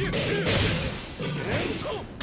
えっと